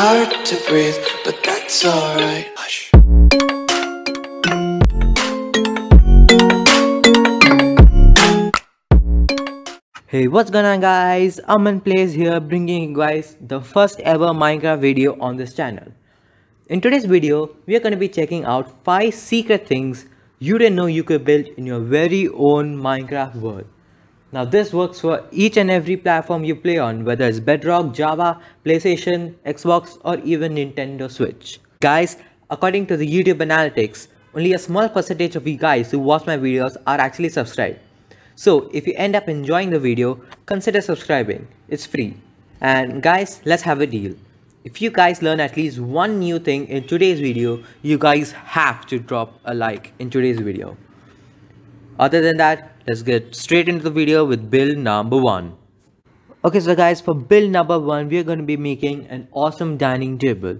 hard to breathe, but that's alright. Hush. Hey what's going on guys, Aman Playez here bringing you guys the first ever Minecraft video on this channel. In today's video, we are going to be checking out 5 secret things you didn't know you could build in your very own Minecraft world. Now this works for each and every platform you play on whether it's Bedrock, Java, PlayStation, Xbox or even Nintendo Switch. Guys, according to the YouTube analytics, only a small percentage of you guys who watch my videos are actually subscribed. So if you end up enjoying the video, consider subscribing. It's free. And guys, let's have a deal. If you guys learn at least one new thing in today's video, you guys have to drop a like in today's video. Other than that, let's get straight into the video with build number one. Okay, so guys, for build number one, we are going to be making an awesome dining table.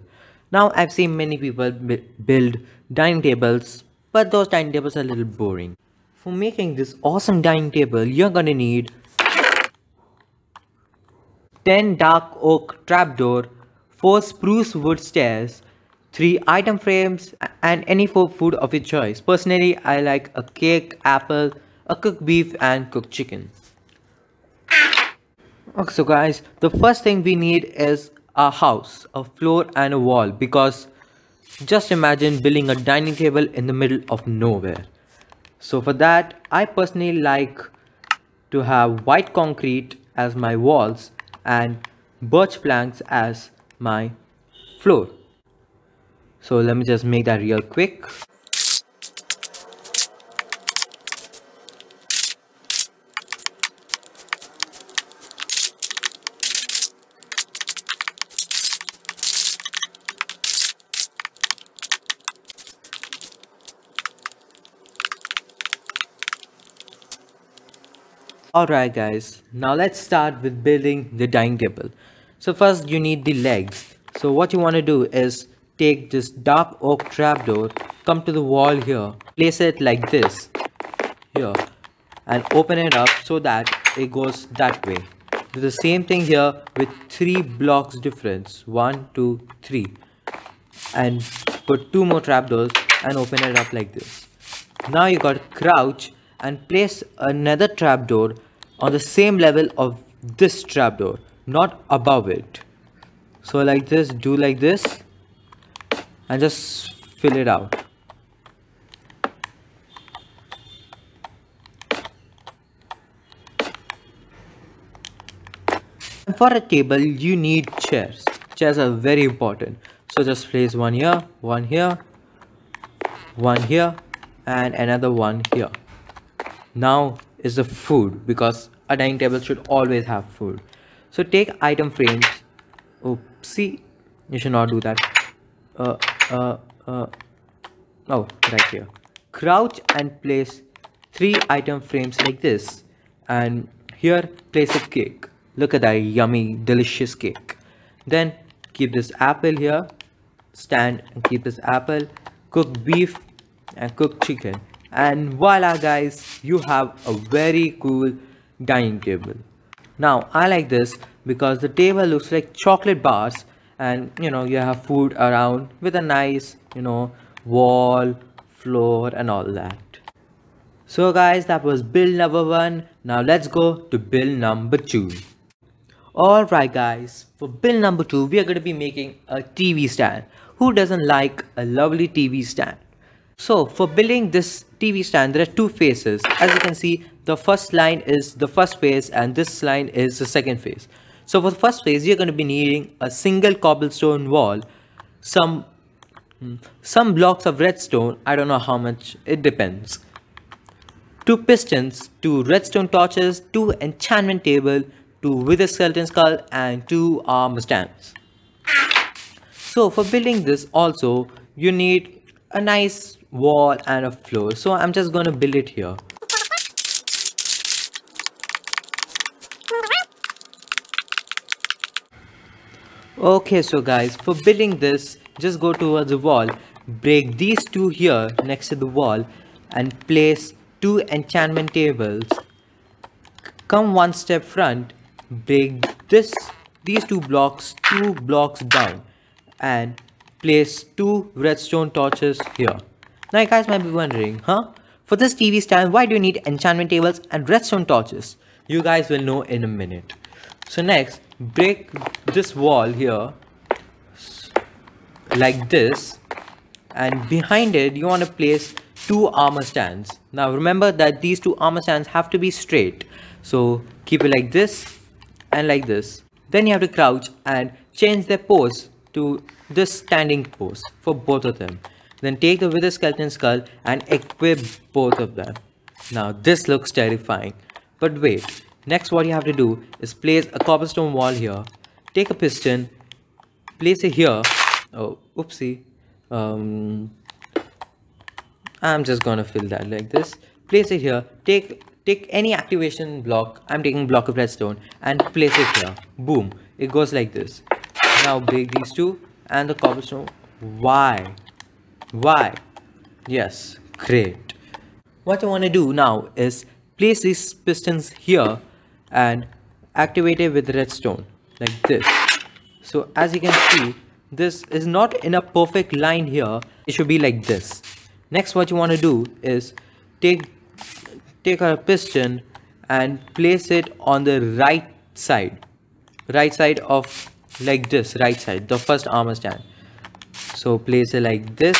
Now, I've seen many people build dining tables, but those dining tables are a little boring. For making this awesome dining table, you're gonna need 10 dark oak trapdoor, 4 spruce wood stairs, 3 item frames and any 4 food of your choice. Personally, I like a cake, apple, a cooked beef and cooked chicken. Okay, so guys, the first thing we need is a house, a floor and a wall because just imagine building a dining table in the middle of nowhere. So for that, I personally like to have white concrete as my walls and birch planks as my floor. So let me just make that real quick. Alright guys, now let's start with building the dining table. So first you need the legs. So what you want to do is take this dark oak trapdoor, come to the wall here, place it like this, here, and open it up so that it goes that way. Do the same thing here with three blocks difference, one, two, three, and put two more trapdoors and open it up like this. Now you got crouch and place another trapdoor on the same level of this trapdoor not above it so like this do like this and just fill it out. For a table you need chairs. Chairs are very important. So just place one here one here one here and another one here. Now is the food because a dining table should always have food. So take item frames. Oopsie you should not do that. Uh, uh, uh, oh right here. Crouch and place three item frames like this. And here place a cake. Look at that yummy delicious cake. Then keep this apple here. Stand and keep this apple. Cook beef and cook chicken. And voila guys you have a very cool dining table. Now i like this because the table looks like chocolate bars and you know you have food around with a nice you know wall floor and all that. So guys that was build number one. Now let's go to build number two. Alright guys. For build number two we are going to be making a tv stand. Who doesn't like a lovely tv stand? So for building this TV stand, there are two phases. As you can see, the first line is the first phase and this line is the second phase. So for the first phase, you're going to be needing a single cobblestone wall, some hmm, some blocks of redstone, I don't know how much, it depends. Two pistons, two redstone torches, two enchantment table, two wither skeleton skull and two armor stands. So for building this also, you need a nice wall and a floor so i'm just gonna build it here okay so guys for building this just go towards the wall break these two here next to the wall and place two enchantment tables come one step front break this these two blocks two blocks down and place two redstone torches here. Now you guys might be wondering, huh? For this TV stand, why do you need enchantment tables and redstone torches? You guys will know in a minute. So next, break this wall here like this and behind it you want to place two armor stands. Now remember that these two armor stands have to be straight. So keep it like this and like this. Then you have to crouch and change their pose to this standing pose for both of them. Then take the wither skeleton skull and equip both of them. Now this looks terrifying. But wait, next what you have to do is place a cobblestone wall here. Take a piston, place it here. Oh, oopsie. Um, I'm just gonna fill that like this. Place it here. Take take any activation block. I'm taking block of redstone and place it here. Boom. It goes like this. Now break these two and the cobblestone. Why? Why? Yes, great. What I want to do now is place these pistons here and activate it with redstone like this. So as you can see, this is not in a perfect line here. It should be like this. Next, what you want to do is take take a piston and place it on the right side, right side of like this, right side, the first armor stand. So place it like this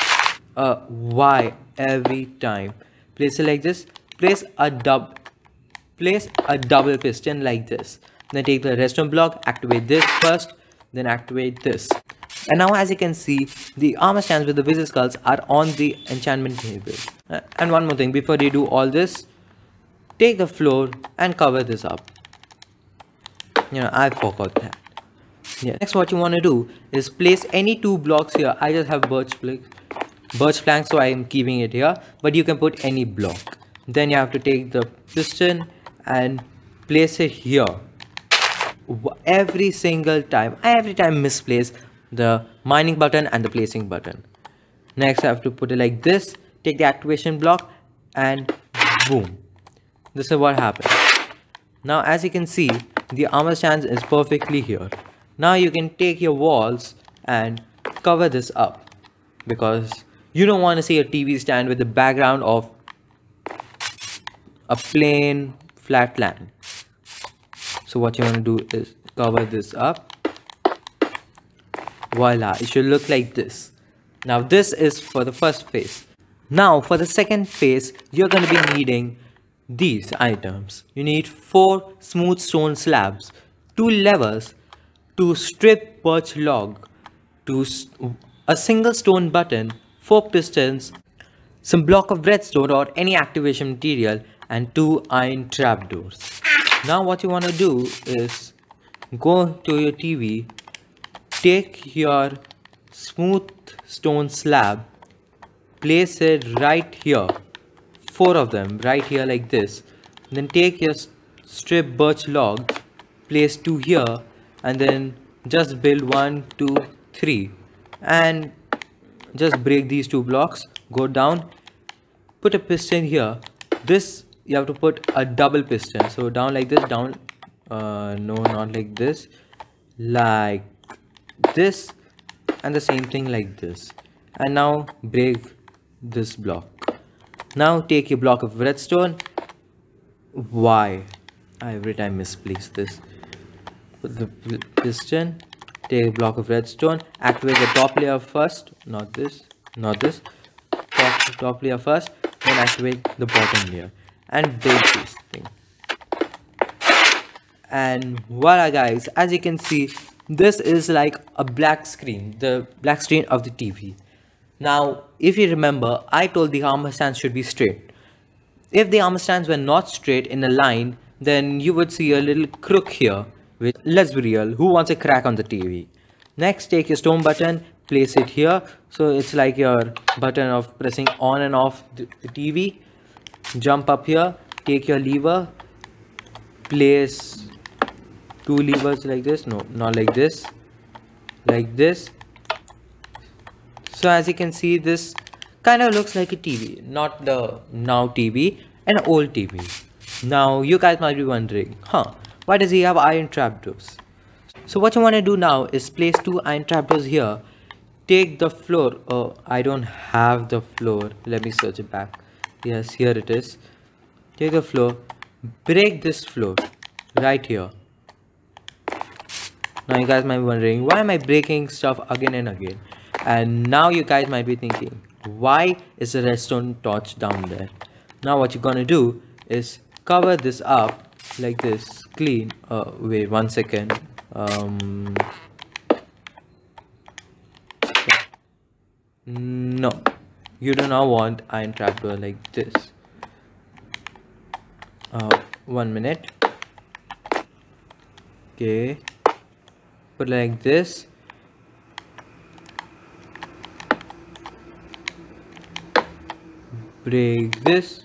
uh, why every time place it like this place a dub place a double piston like this. Then take the redstone block activate this first then activate this. And now as you can see the armor stands with the wither skulls are on the enchantment table. Uh, and one more thing before you do all this take the floor and cover this up. You know i forgot that. Yeah next what you want to do is place any two blocks here. I just have birch plank birch plank so i am keeping it here. But you can put any block. Then you have to take the piston and place it here. Every single time I every time misplace the mining button and the placing button. Next i have to put it like this take the activation block and boom. This is what happens now as you can see the armor stands is perfectly here. Now you can take your walls and cover this up because you don't want to see a tv stand with the background of a plain flat land. So what you want to do is cover this up. Voila it should look like this. Now this is for the first phase. Now for the second phase you're going to be needing these items. You need four smooth stone slabs two levers to strip birch log to a single stone button four pistons some block of redstone or any activation material and two iron trapdoors now what you want to do is go to your tv take your smooth stone slab place it right here four of them right here like this then take your strip birch log place two here and then just build one two three and just break these two blocks go down put a piston here. This you have to put a double piston. So down like this down uh no not like this like this and the same thing like this. And now break this block. Now take your block of redstone. Why? I every time misplace this. Put the piston take a block of redstone activate the top layer first not this not this top, top layer first then activate the bottom layer and break this thing and voila guys as you can see this is like a black screen the black screen of the tv now if you remember i told the armor stands should be straight. If the armor stands were not straight in a line then you would see a little crook here with let's be real. Who wants a crack on the tv next take your stone button place it here. So it's like your button of pressing on and off the, the tv jump up here take your lever place two levers like this no not like this like this. So as you can see this kind of looks like a tv not the now tv an old tv now you guys might be wondering huh why does he have iron trapdoors so what you want to do now is place two iron trapdoors here. Take the floor oh i don't have the floor. Let me search it back yes here it is. Take the floor. Break this floor. Right here. Now you guys might be wondering why am i breaking stuff again and again? And now you guys might be thinking why is the redstone torch down there? Now what you're gonna do is cover this up like this. Clean uh wait one second. Um no you do not want iron trapdoor like this. Uh one minute. Okay. Put like this. Break this.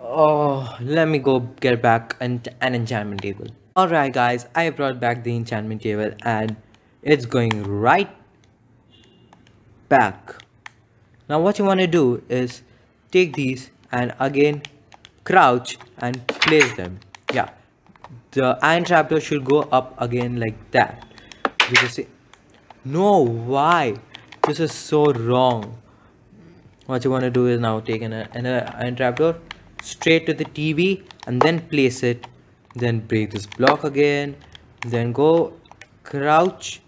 Oh let me go get back an, an enchantment table. All right guys. I brought back the enchantment table and it's going right back now what you want to do is take these and again crouch and place them. Yeah. The iron trapdoor should go up again like that. Because no why? This is so wrong. What you want to do is now take an, an iron trapdoor straight to the TV and then place it then break this block again then go crouch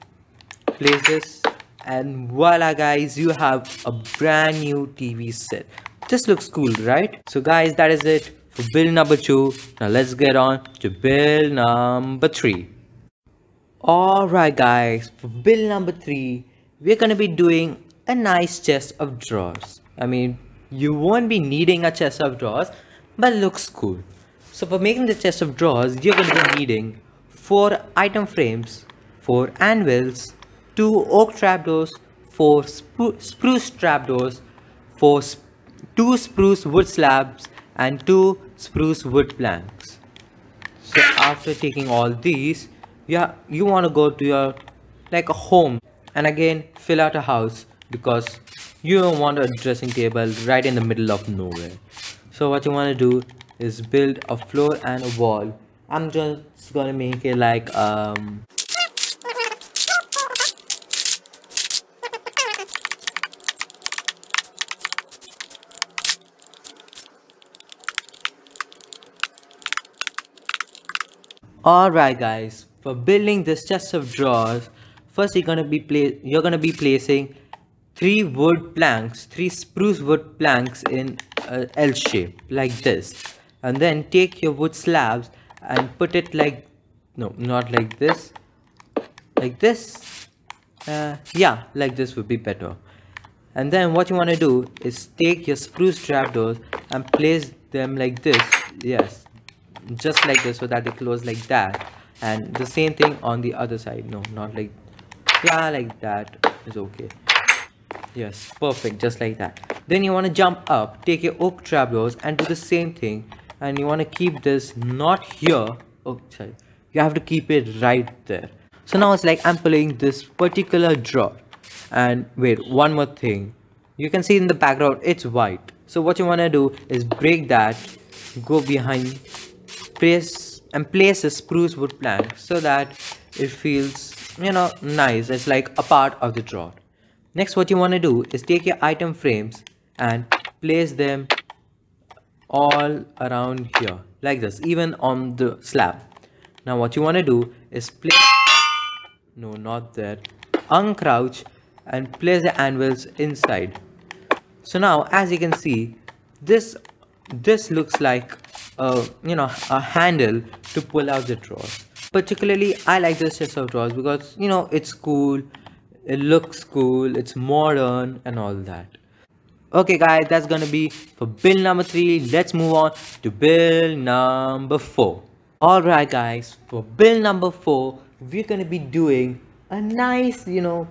place this and voila guys you have a brand new TV set. This looks cool right? So guys that is it for build number two. Now let's get on to build number three. Alright guys for build number three we're gonna be doing a nice chest of drawers. I mean you won't be needing a chest of drawers but looks cool. So for making the chest of drawers you're to be needing four item frames four anvils two oak trapdoors four spru spruce trapdoors four sp two spruce wood slabs and two spruce wood planks. So after taking all these yeah you want to go to your like a home and again fill out a house because you don't want a dressing table right in the middle of nowhere. So what you want to do is build a floor and a wall. I'm just gonna make it like um Alright guys, for building this chest of drawers, first you're gonna be pla you're gonna be placing three wood planks, three spruce wood planks in a L shape like this. And then take your wood slabs and put it like, no, not like this, like this. Uh, yeah, like this would be better. And then what you want to do is take your spruce trapdoors and place them like this. Yes, just like this so that they close like that. And the same thing on the other side. No, not like, yeah, like that is okay. Yes perfect just like that. Then you want to jump up take your oak trapdoors and do the same thing. And you want to keep this not here. Oh sorry. You have to keep it right there. So now it's like i'm playing this particular drawer and wait one more thing. You can see in the background it's white. So what you want to do is break that go behind place and place a spruce wood plank so that it feels you know nice it's like a part of the drawer Next what you want to do is take your item frames and place them all around here like this even on the slab. Now what you want to do is place no not there uncrouch and place the anvils inside. So now as you can see this this looks like a you know a handle to pull out the drawers. Particularly I like this chest of drawers because you know it's cool it looks cool it's modern and all that. Okay guys that's gonna be for build number three. Let's move on to build number four. All right guys for build number four we're gonna be doing a nice you know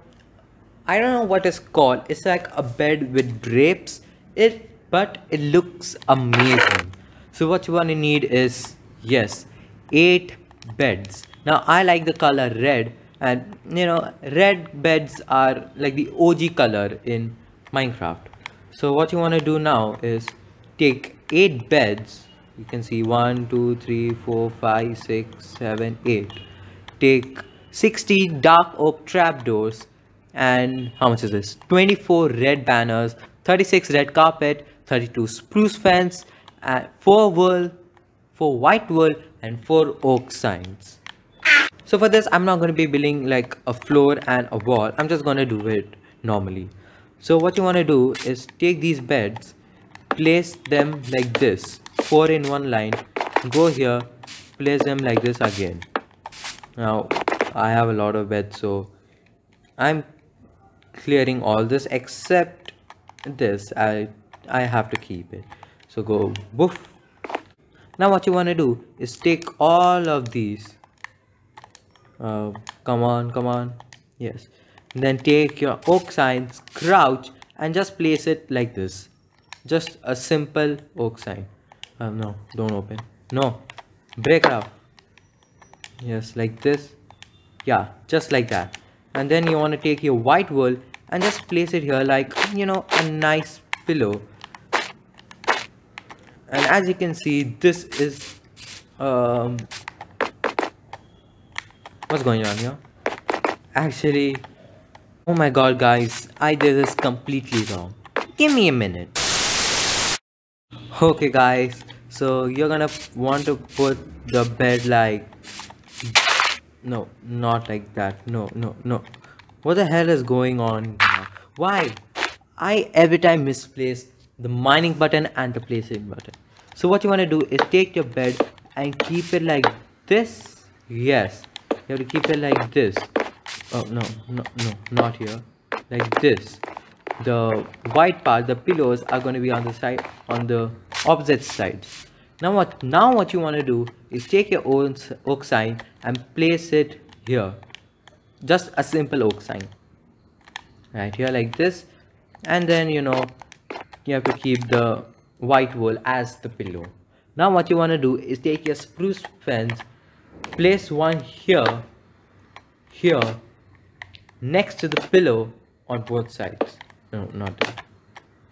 i don't know what it's called. It's like a bed with drapes. It but it looks amazing so what you want to need is yes eight beds. Now i like the color red and you know red beds are like the OG color in Minecraft. So what you want to do now is take eight beds. You can see one two three four five six seven eight. Take 60 dark oak trapdoors and how much is this? 24 red banners 36 red carpet 32 spruce fence and 4 wool 4 white wool and 4 oak signs. So for this i'm not going to be building like a floor and a wall. I'm just going to do it normally. So what you want to do is take these beds place them like this four in one line go here place them like this again. Now i have a lot of beds so i'm clearing all this except this. I i have to keep it so go woof. Now what you want to do is take all of these. Uh, come on come on. Yes. Then take your oak signs crouch and just place it like this. Just a simple oak sign. Uh, no don't open. No. Break it up. Yes like this. Yeah just like that. And then you want to take your white wool and just place it here like you know a nice pillow and as you can see this is um what's going on here? Actually oh my god guys i did this completely wrong. Give me a minute. Okay guys so you're gonna want to put the bed like no not like that. No no no. What the hell is going on now? why? I every time misplace the mining button and the placing button. So what you want to do is take your bed and keep it like this. Yes. You have to keep it like this. Oh no no no not here. Like this. The white part the pillows are going to be on the side on the opposite sides now what now what you want to do is take your own oak sign and place it here. Just a simple oak sign. Right here like this. And then you know you have to keep the white wool as the pillow. Now what you want to do is take your spruce fence place one here here next to the pillow on both sides. No not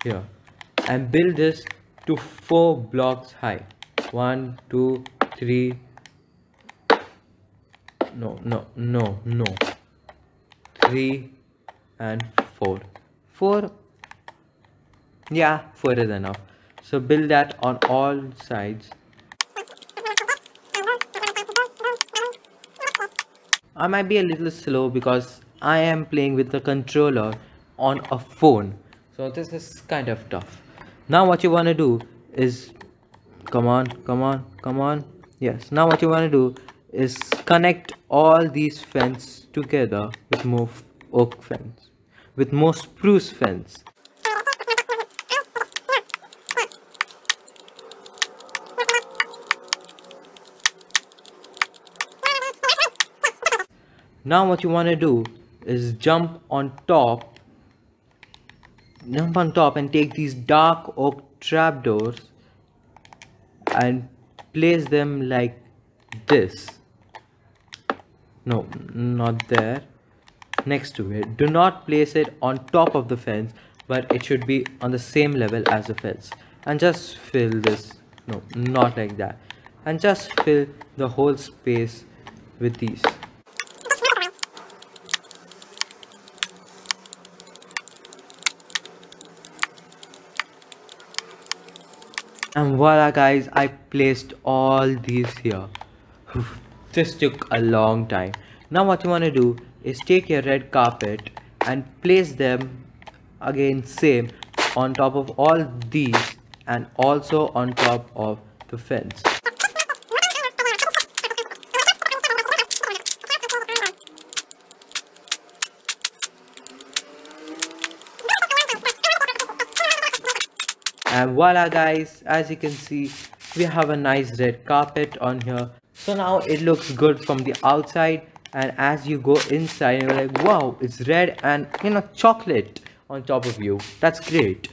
here. And build this to four blocks high. One two three. No no no no. Three and four. Four yeah. Four is enough so build that on all sides. I might be a little slow because I am playing with the controller on a phone. So this is kind of tough. Now what you want to do is come on come on come on. Yes. Now what you want to do is connect all these fence together with more oak fence with more spruce fence now what you want to do is jump on top jump on top and take these dark oak trapdoors and place them like this. No not there. Next to it. Do not place it on top of the fence but it should be on the same level as the fence. And just fill this no not like that. And just fill the whole space with these and voila guys i placed all these here. This took a long time. Now what you want to do is take your red carpet and place them again same on top of all these and also on top of the fence and voila guys as you can see we have a nice red carpet on here. So now it looks good from the outside. And as you go inside you're like wow it's red and you know chocolate on top of you. That's great.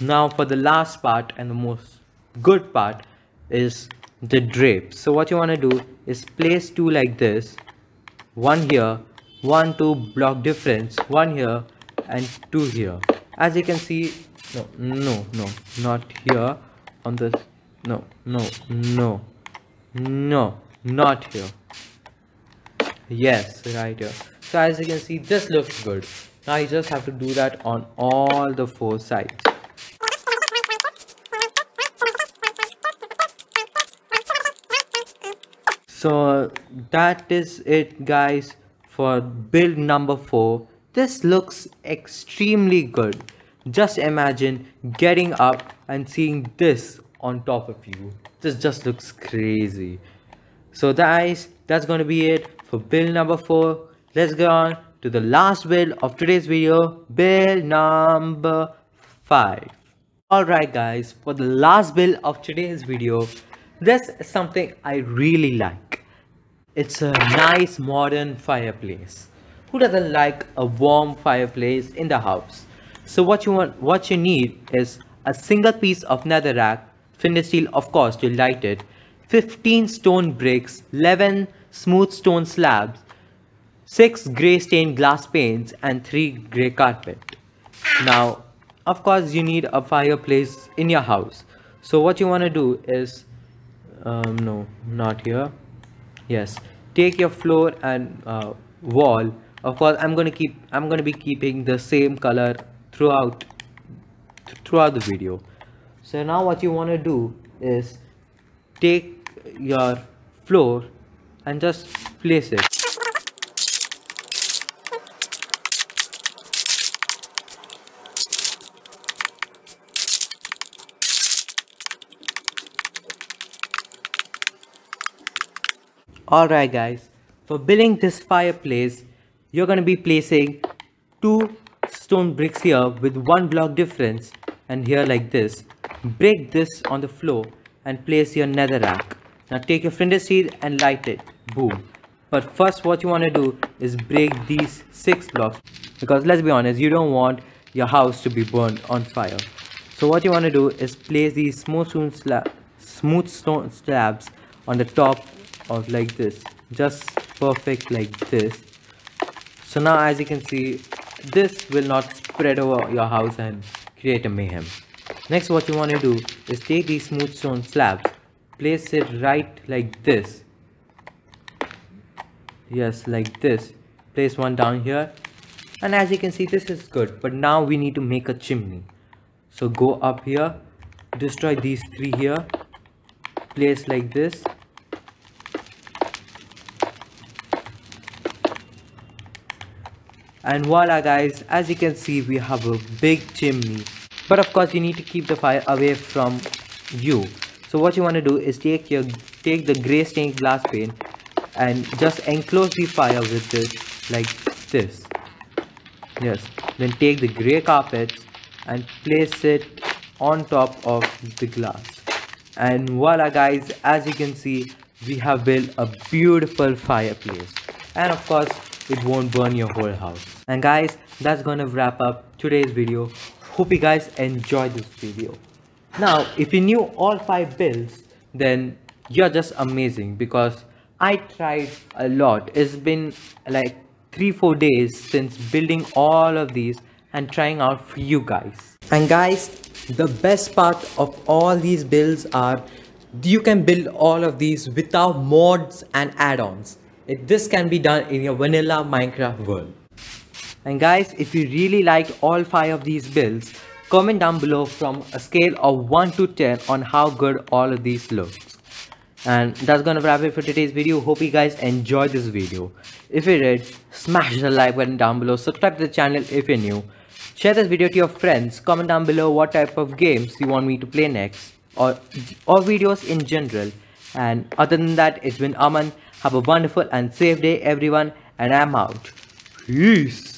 Now for the last part and the most good part is the drape. So what you want to do is place two like this. One here one two block difference one here and two here. As you can see no no no. Not here on this. No no no. No not here. Yes right here. So as you can see this looks good. Now you just have to do that on all the four sides. So that is it guys for build number four. This looks extremely good just imagine getting up and seeing this on top of you. This just looks crazy. So guys that's gonna be it for build number four. Let's go on to the last build of today's video build number five. Alright guys for the last build of today's video this is something i really like. It's a nice modern fireplace. Who doesn't like a warm fireplace in the house so what you want what you need is a single piece of netherrack flint steel of course to light it. 15 stone bricks 11 smooth stone slabs 6 grey stained glass panes and 3 grey carpet. Now of course you need a fireplace in your house. So what you want to do is um, no not here. Yes take your floor and uh, wall. Of course i'm going to keep i'm going to be keeping the same color throughout th throughout the video. So now what you want to do is take your floor and just place it. Alright guys, for building this fireplace, you're going to be placing two stone bricks here with one block difference and here like this. Break this on the floor and place your nether rack. Now take your flint steel and light it. Boom. But first what you want to do is break these six blocks because let's be honest, you don't want your house to be burned on fire. So what you want to do is place these smooth stone, smooth stone slabs on the top of like this just perfect like this so now as you can see this will not spread over your house and create a mayhem. Next what you want to do is take these smooth stone slabs place it right like this. Yes like this. Place one down here. And as you can see this is good. But now we need to make a chimney. So go up here destroy these three here place like this and voila guys as you can see we have a big chimney. But of course you need to keep the fire away from you. So what you want to do is take your take the gray stained glass pane and just enclose the fire with this like this. Yes then take the gray carpet and place it on top of the glass. And voila guys as you can see we have built a beautiful fireplace. And of course it won't burn your whole house and guys that's gonna wrap up today's video. Hope you guys enjoyed this video. Now if you knew all five builds then you're just amazing because i tried a lot. It's been like three four days since building all of these and trying out for you guys. And guys the best part of all these builds are you can build all of these without mods and add-ons. This can be done in your vanilla Minecraft world. And guys, if you really liked all 5 of these builds, comment down below from a scale of 1 to 10 on how good all of these looks. And that's gonna wrap it for today's video. Hope you guys enjoyed this video. If you did, smash the like button down below. Subscribe to the channel if you're new. Share this video to your friends. Comment down below what type of games you want me to play next. Or, or videos in general. And other than that, it's been Aman. Have a wonderful and safe day everyone and I'm out. Peace.